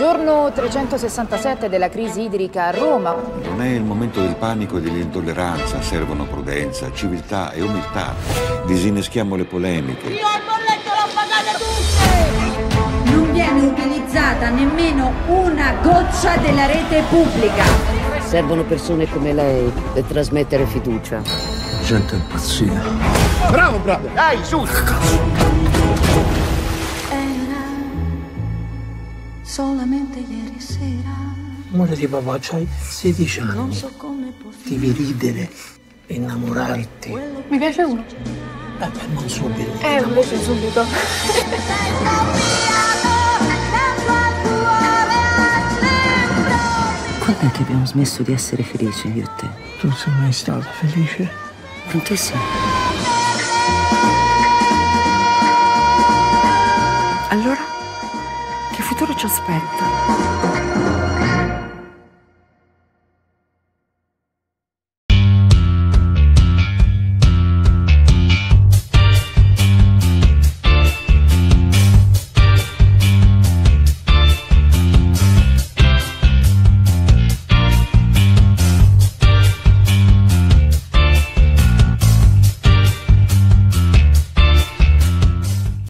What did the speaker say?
Giorno 367 della crisi idrica a Roma. Non è il momento del panico e dell'intolleranza, servono prudenza, civiltà e umiltà. Disinneschiamo le polemiche. Io al bolletto l'ho pagate tutte! Non viene utilizzata nemmeno una goccia della rete pubblica. Servono persone come lei per trasmettere fiducia. Gente impazzita. Bravo, bravo! Dai, su! Solamente ieri sera. Amore di papà, c'hai 16 anni. Non so come può Devi ridere, innamorarti. Mi piace uno. Eh beh, non subito. Eh, invece subito. Quando è che abbiamo smesso di essere felici io e te? Tu sei mai stata felice? Sì. Allora, futuro ci aspetta.